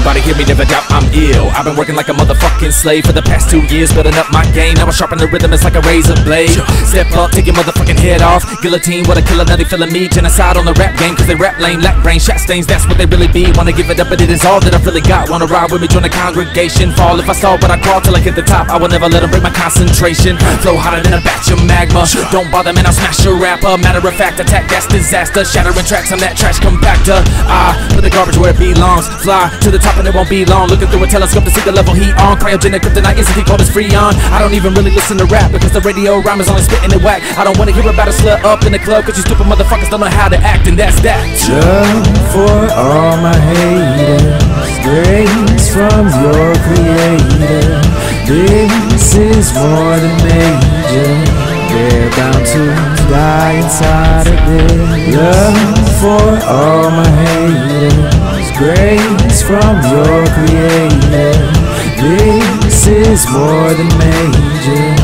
hear me, never doubt I'm ill. I've been working like a motherfucking slave for the past two years, building up my game. Now I sharpen the rhythm, it's like a razor blade. Step up, take your motherfucking head off. Guillotine, what a killer, now they feeling me. Genocide on the rap game, cause they rap lame, lack brain, shot stains, that's what they really be. Wanna give it up, but it is all that I've really got. Wanna ride with me, join the congregation. Fall if I stall, but I crawl till I hit the top. I will never let them break my concentration. Flow hotter than a batch of magma. Don't bother, man, I'll smash your rapper. Matter of fact, attack, that's disaster. Shattering tracks, I'm that trash compactor. I put the garbage where it belongs. Fly to the top and it won't be long. Looking through a telescope to see the level he on. Cryogenic kryptonite instantly called as freon. I don't even really listen to rap because the radio rhyme is only spitting it whack. I don't wanna hear about a slut up in the club cause you stupid motherfuckers don't know how to act, and that's that. Love for all my haters, grace from your creator. This is more than major. They're bound to die inside of this. Love for all my haters, grace from your creator. This is more than major.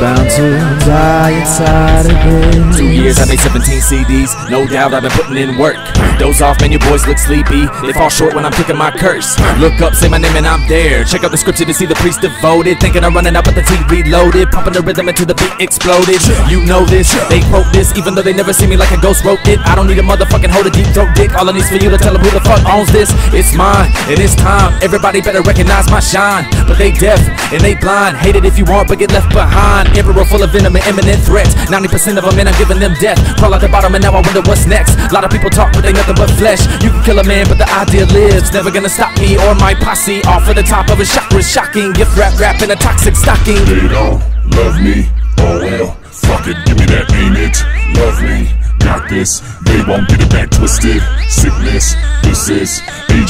Bound to die inside of this. Two years, I made 17 CDs. No doubt I've been putting in work. Doze off, man, your boys look sleepy. They fall short when I'm picking my curse. Look up, say my name, and I'm there. Check out the scripture to see the priest devoted. Thinking I'm running out, but the T reloaded. Pumping the rhythm until the beat exploded. You know this, they quote this, even though they never see me like a ghost wrote it. I don't need a motherfucking hold a deep throat dick. All I need's for you to tell them who the fuck owns this. It's mine, and it's time. Everybody better recognize my shine. But they deaf and they blind. Hate it if you want, but get left behind. Emperor full of venom and imminent threat. 90% of them, and I'm giving them death. Crawl out the bottom, and now I wonder what's next. A lot of people talk, but they nothing but flesh. You can kill a man, but the idea lives. Never gonna stop me or my posse. Off of the top of a chakra, shocking. Gift wrap, rap in a toxic stocking. They don't love me. Oh well, fuck it, give me that, ain't it? Love me, got this. They won't get it back twisted. Sickness, this is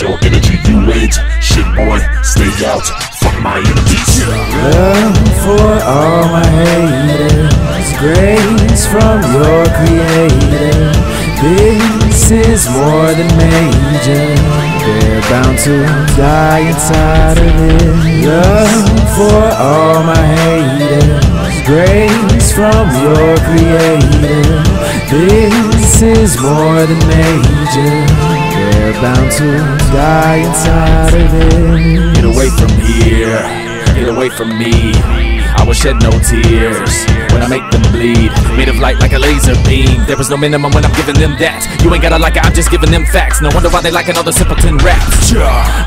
or energy. You ain't shit, boy. Stay out. Fuck my enemies. Love for all my haters, grace from your creator. This is more than major. They're bound to die inside of it. Love for all my haters, grace from your creator. This is more than major. They're bound to die inside of it. Get away from here, get away from me. I will shed no tears when I make them bleed. Made of light like a laser beam. There is no minimum when I'm giving them that. You ain't gotta like it, I'm just giving them facts. No wonder why they like another simpleton rap.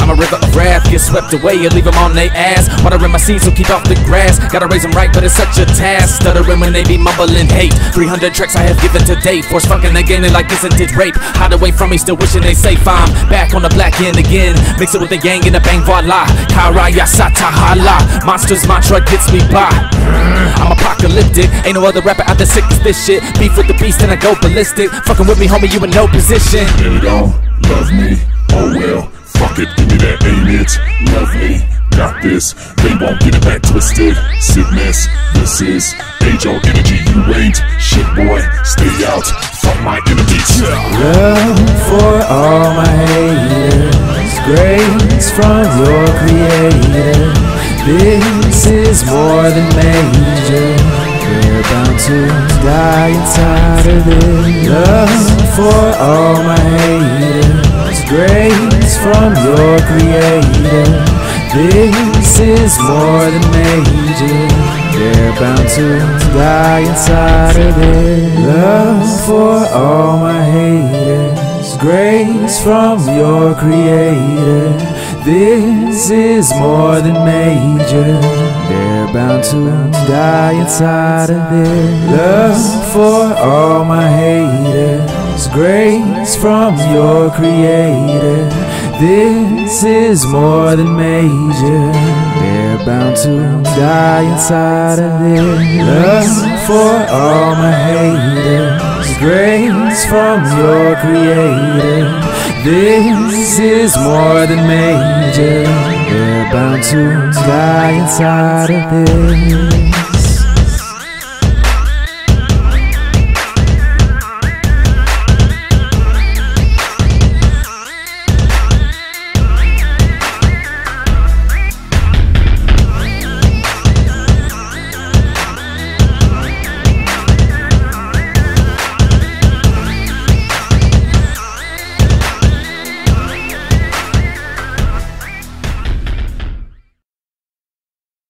A river of wrath, get swept away and leave them on their ass. Watering my seeds, so keep off the grass. Gotta raise them right, but it's such a task. Stuttering when they be mumbling hate. 300 tracks I have given today. Force fucking again, they like isn't it rape? Hide away from me, still wishing they safe. I'm back on the black end again. Mix it with the gang and the bang voila. Kara yasata hala. Monsters mantra gets me by. I'm apocalyptic. Ain't no other rapper out there sick as this shit. Beef with the beast and I go ballistic. Fucking with me, homie, you in no position. They don't love me. Oh well, it, give me that, it? Love me, got this. They won't get it back twisted. Sickness, this is age or energy. You ain't shit, boy. Stay out. Fuck my enemies. Love for all my haters, grace from your creator. This is more than major. They're bound to die inside of it. Love for all my haters, grace from your creator. This is more than major. They're bound to die inside of it. Love for all my haters, grace from your creator. This is more than major. Bound to die inside of it. Love for all my haters, grace from your creator. This is more than major. Bound to die inside of it. Love for all my haters, grace from your creator. This is more than major. They're bound to die inside of it.